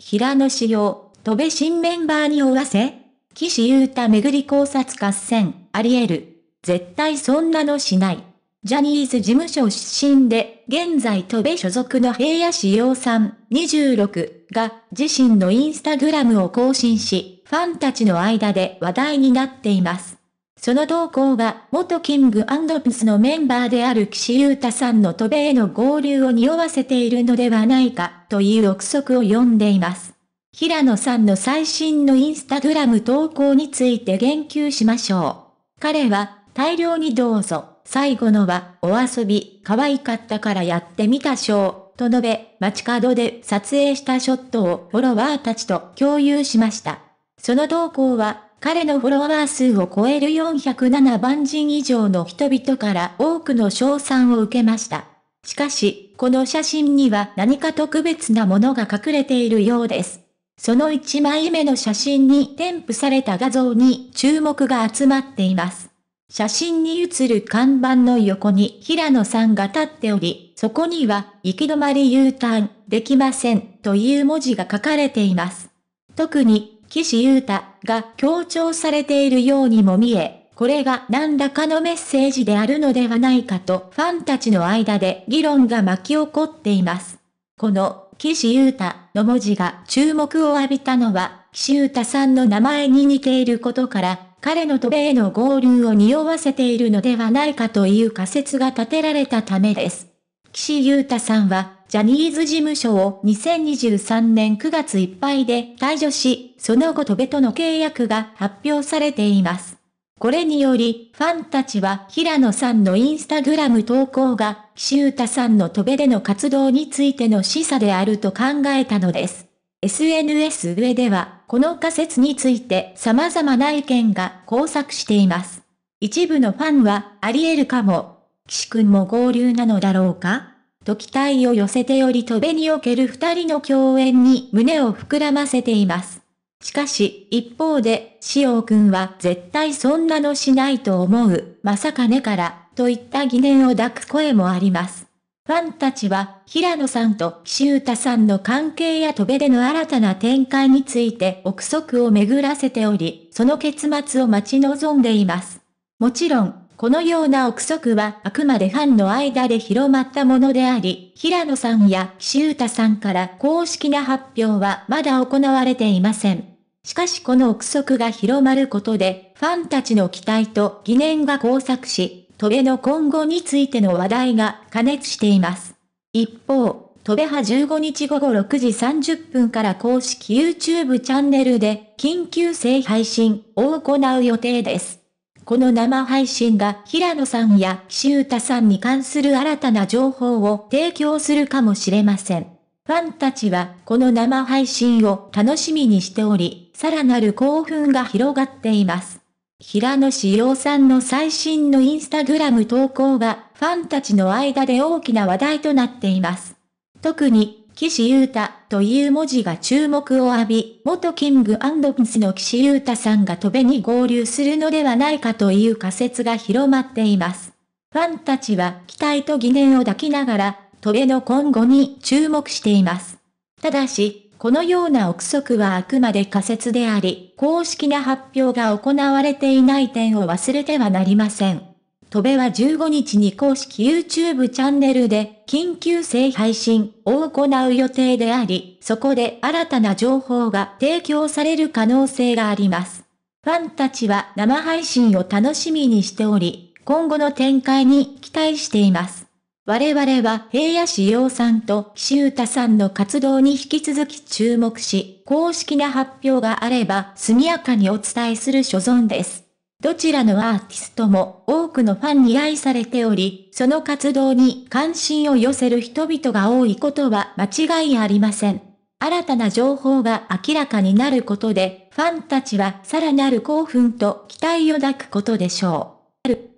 平野志陽、戸部新メンバーに追わせ岸優太巡り考察合戦、あり得る。絶対そんなのしない。ジャニーズ事務所出身で、現在戸部所属の平野志陽さん、26が自身のインスタグラムを更新し、ファンたちの間で話題になっています。その動向は、元キングプスのメンバーである岸優太さんの戸部への合流を匂わせているのではないか、という憶測を読んでいます。平野さんの最新のインスタグラム投稿について言及しましょう。彼は、大量にどうぞ、最後のは、お遊び、可愛かったからやってみたしょう、と述べ、街角で撮影したショットをフォロワーたちと共有しました。その投稿は、彼のフォロワー数を超える407万人以上の人々から多くの称賛を受けました。しかし、この写真には何か特別なものが隠れているようです。その1枚目の写真に添付された画像に注目が集まっています。写真に写る看板の横に平野さんが立っており、そこには行き止まり U ターンできませんという文字が書かれています。特に、岸優太が強調されているようにも見え、これが何らかのメッセージであるのではないかとファンたちの間で議論が巻き起こっています。この岸優太の文字が注目を浴びたのは、岸優太さんの名前に似ていることから、彼の渡米への合流を匂わせているのではないかという仮説が立てられたためです。岸優太さんは、ジャニーズ事務所を2023年9月いっぱいで退場し、その後渡米との契約が発表されています。これにより、ファンたちは平野さんのインスタグラム投稿が、岸優太さんの戸部での活動についての示唆であると考えたのです。SNS 上では、この仮説について様々な意見が交錯しています。一部のファンは、あり得るかも。岸くんも合流なのだろうか？と期待を寄せており戸部における二人の共演に胸を膨らませています。しかし、一方で、しおくんは絶対そんなのしないと思う、まさかねから、といった疑念を抱く声もあります。ファンたちは、平野さんと岸優太さんの関係や戸部での新たな展開について憶測を巡らせており、その結末を待ち望んでいます。もちろん、このような憶測はあくまでファンの間で広まったものであり、平野さんや岸優太さんから公式な発表はまだ行われていません。しかしこの憶測が広まることで、ファンたちの期待と疑念が交錯し、トベの今後についての話題が加熱しています。一方、トベ派15日午後6時30分から公式 YouTube チャンネルで緊急性配信を行う予定です。この生配信が平野さんや岸優太さんに関する新たな情報を提供するかもしれません。ファンたちはこの生配信を楽しみにしており、さらなる興奮が広がっています。平野志陽さんの最新のインスタグラム投稿がファンたちの間で大きな話題となっています。特に岸優太という文字が注目を浴び、元キングプスの岸優太さんが戸部に合流するのではないかという仮説が広まっています。ファンたちは期待と疑念を抱きながら、戸部の今後に注目しています。ただし、このような憶測はあくまで仮説であり、公式な発表が行われていない点を忘れてはなりません。戸部は15日に公式 YouTube チャンネルで緊急性配信を行う予定であり、そこで新たな情報が提供される可能性があります。ファンたちは生配信を楽しみにしており、今後の展開に期待しています。我々は平野志陽さんと岸優太さんの活動に引き続き注目し、公式な発表があれば速やかにお伝えする所存です。どちらのアーティストも多くのファンに愛されており、その活動に関心を寄せる人々が多いことは間違いありません。新たな情報が明らかになることで、ファンたちはさらなる興奮と期待を抱くことでしょう。